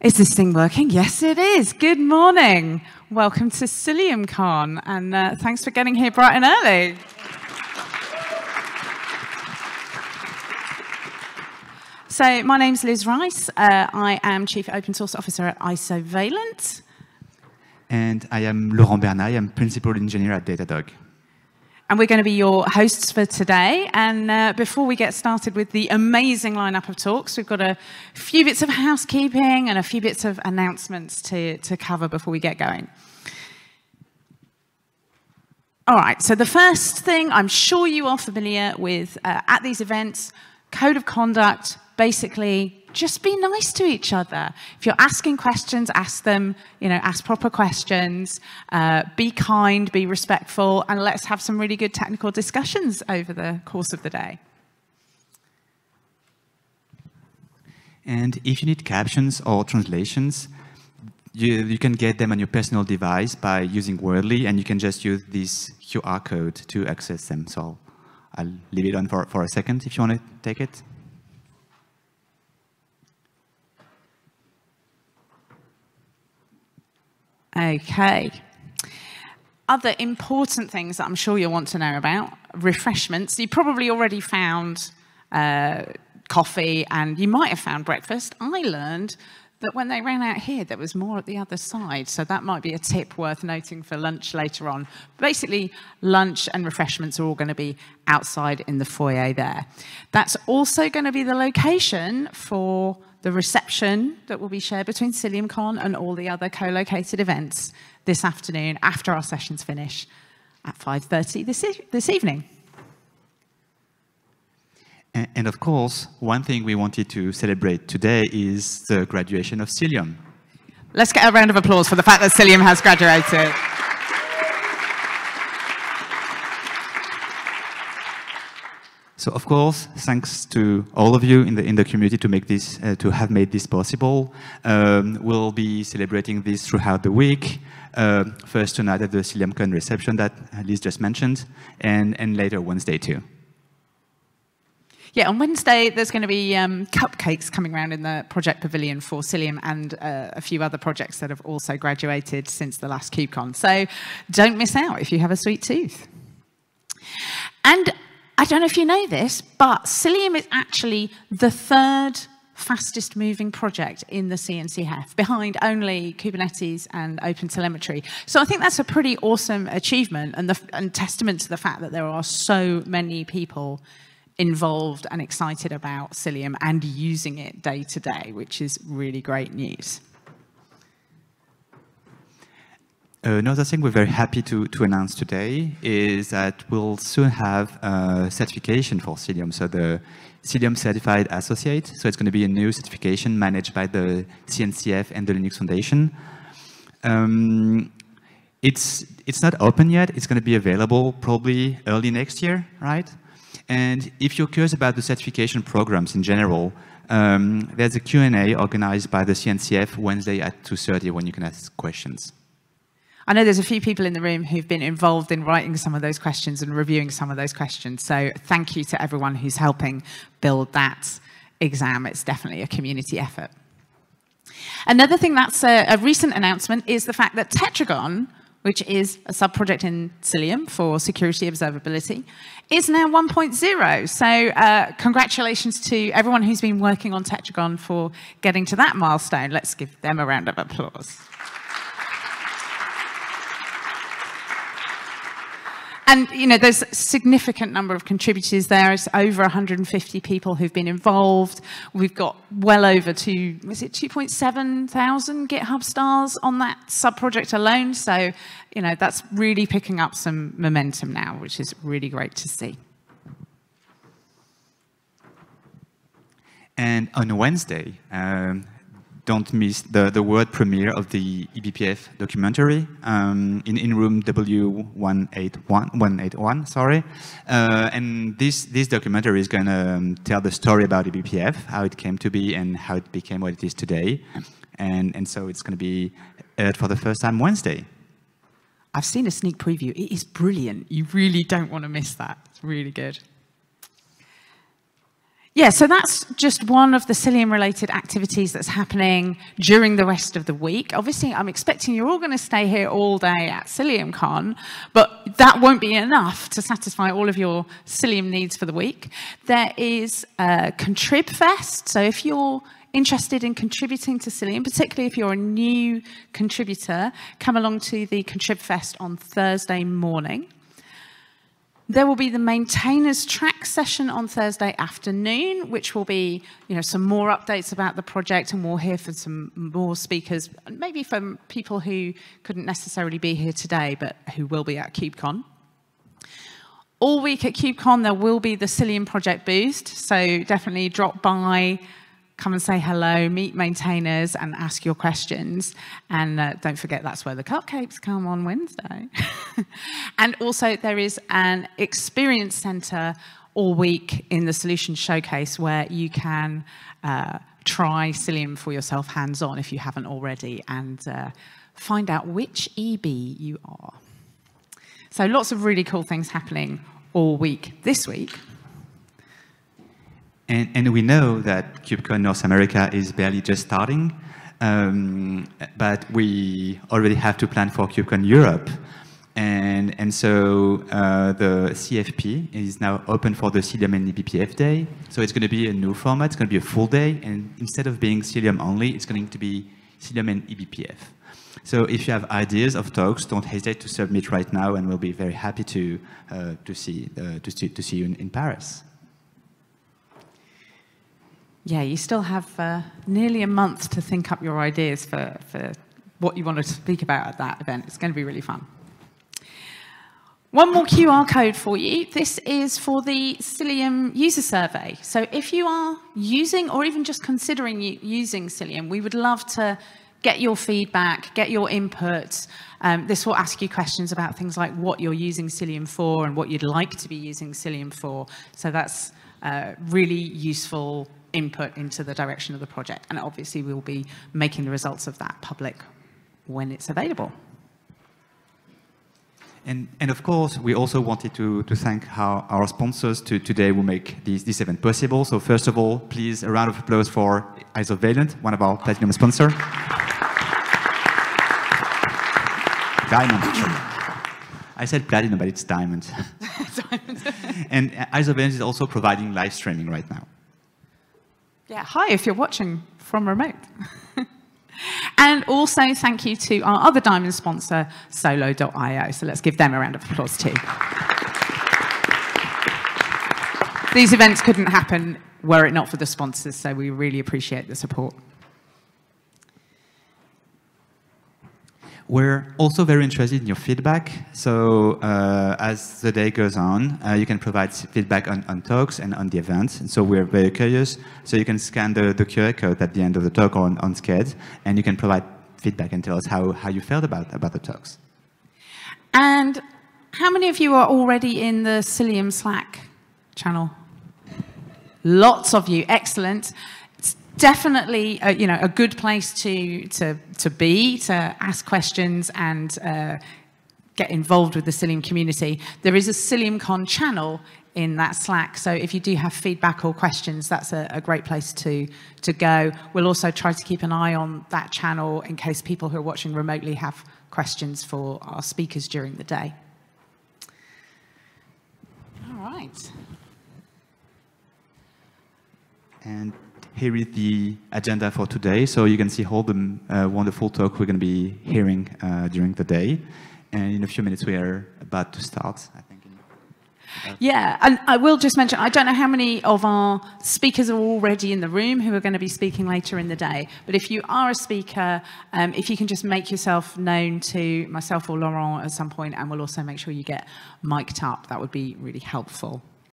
Is this thing working? Yes, it is. Good morning. Welcome to CiliumCon, and uh, thanks for getting here bright and early. So my name's Liz Rice. Uh, I am Chief Open Source Officer at Isovalent. And I am Laurent Bernaille. I'm Principal Engineer at Datadog. And we're going to be your hosts for today. And uh, before we get started with the amazing lineup of talks, we've got a few bits of housekeeping and a few bits of announcements to, to cover before we get going. All right, so the first thing I'm sure you are familiar with uh, at these events, code of conduct, basically just be nice to each other. If you're asking questions, ask them, you know, ask proper questions, uh, be kind, be respectful, and let's have some really good technical discussions over the course of the day. And if you need captions or translations, you, you can get them on your personal device by using Wordly, and you can just use this QR code to access them. So I'll leave it on for, for a second if you want to take it. Okay. Other important things that I'm sure you'll want to know about refreshments. You probably already found uh, coffee and you might have found breakfast. I learned that when they ran out here, there was more at the other side. So that might be a tip worth noting for lunch later on. Basically, lunch and refreshments are all going to be outside in the foyer there. That's also going to be the location for the reception that will be shared between CiliumCon and all the other co-located events this afternoon after our sessions finish at 5.30 this, e this evening. And, and of course, one thing we wanted to celebrate today is the graduation of Cilium. Let's get a round of applause for the fact that Cilium has graduated. So of course, thanks to all of you in the in the community to make this uh, to have made this possible. Um, we'll be celebrating this throughout the week. Uh, first tonight at the CiliumCon reception that Liz just mentioned, and and later Wednesday too. Yeah, on Wednesday there's going to be um, cupcakes coming around in the project pavilion for Cilium and uh, a few other projects that have also graduated since the last KubeCon. So don't miss out if you have a sweet tooth. And I don't know if you know this, but Cilium is actually the third fastest moving project in the CNCF, behind only Kubernetes and OpenTelemetry. So I think that's a pretty awesome achievement and, the, and testament to the fact that there are so many people involved and excited about Cilium and using it day to day, which is really great news. Another thing we're very happy to, to announce today is that we'll soon have a certification for Cilium. So the Cilium Certified Associate. So it's going to be a new certification managed by the CNCF and the Linux Foundation. Um, it's, it's not open yet. It's going to be available probably early next year, right? And if you're curious about the certification programs in general, um, there's a Q&A organized by the CNCF Wednesday at 2.30 when you can ask questions. I know there's a few people in the room who've been involved in writing some of those questions and reviewing some of those questions. So thank you to everyone who's helping build that exam. It's definitely a community effort. Another thing that's a, a recent announcement is the fact that Tetragon, which is a sub-project in Cilium for security observability, is now 1.0. So uh, congratulations to everyone who's been working on Tetragon for getting to that milestone. Let's give them a round of applause. And you know, there's a significant number of contributors there. It's over 150 people who've been involved. We've got well over two, was it 2.7 thousand GitHub stars on that sub-project alone. So, you know, that's really picking up some momentum now, which is really great to see. And on Wednesday, um, don't miss the, the world premiere of the eBPF documentary um, in, in room W181, 181, sorry. Uh, and this, this documentary is going to um, tell the story about eBPF, how it came to be and how it became what it is today. And, and so it's going to be aired for the first time Wednesday. I've seen a sneak preview. It is brilliant. You really don't want to miss that. It's really good. Yeah, so that's just one of the Cilium related activities that's happening during the rest of the week. Obviously, I'm expecting you're all going to stay here all day at CiliumCon, but that won't be enough to satisfy all of your Cilium needs for the week. There is a Contrib Fest, so if you're interested in contributing to Cilium, particularly if you're a new contributor, come along to the Contrib Fest on Thursday morning. There will be the maintainers track session on Thursday afternoon, which will be, you know, some more updates about the project, and we'll hear from some more speakers, maybe from people who couldn't necessarily be here today, but who will be at KubeCon. All week at KubeCon, there will be the Cilium Project Boost, so definitely drop by, come and say hello, meet maintainers, and ask your questions. And uh, don't forget, that's where the cupcakes come on Wednesday. and also, there is an experience center all week in the Solution Showcase where you can uh, try Cilium for yourself hands on if you haven't already and uh, find out which EB you are. So, lots of really cool things happening all week this week. And, and we know that KubeCon North America is barely just starting, um, but we already have to plan for KubeCon Europe. And, and so uh, the CFP is now open for the Cilium and eBPF day. So it's going to be a new format. It's going to be a full day. And instead of being Cilium only, it's going to be Cilium and eBPF. So if you have ideas of talks, don't hesitate to submit right now, and we'll be very happy to, uh, to, see, uh, to, see, to see you in, in Paris yeah, you still have uh, nearly a month to think up your ideas for, for what you want to speak about at that event. It's going to be really fun. One more QR code for you. This is for the Cilium user survey. So if you are using or even just considering using Cilium, we would love to get your feedback, get your input. Um, this will ask you questions about things like what you're using Cilium for and what you'd like to be using Cilium for. So that's uh, really useful input into the direction of the project. And obviously, we'll be making the results of that public when it's available. And, and of course, we also wanted to, to thank our, our sponsors to today who make this, this event possible. So first of all, please, a round of applause for Isovalent, one of our platinum sponsors. diamond, I said platinum, but it's diamond. and Isovalent is also providing live streaming right now. Yeah, hi if you're watching from remote. and also thank you to our other diamond sponsor, Solo.io. So let's give them a round of applause too. These events couldn't happen were it not for the sponsors, so we really appreciate the support. We're also very interested in your feedback. So uh, as the day goes on, uh, you can provide feedback on, on, talks and on the events. And so we're very curious. So you can scan the, the QR code at the end of the talk on, on Sched, and you can provide feedback and tell us how, how you felt about, about the talks. And how many of you are already in the Cilium Slack channel? Lots of you, excellent definitely a, you know a good place to to to be to ask questions and uh, get involved with the Cilium community. There is a CiliumCon channel in that Slack, so if you do have feedback or questions, that's a, a great place to to go. We'll also try to keep an eye on that channel in case people who are watching remotely have questions for our speakers during the day. All right. And here is the agenda for today. So you can see all the uh, wonderful talk we're going to be hearing uh, during the day. And in a few minutes, we are about to start, I think. Yeah, and I will just mention, I don't know how many of our speakers are already in the room who are going to be speaking later in the day, but if you are a speaker, um, if you can just make yourself known to myself or Laurent at some point, and we'll also make sure you get mic'd up, that would be really helpful.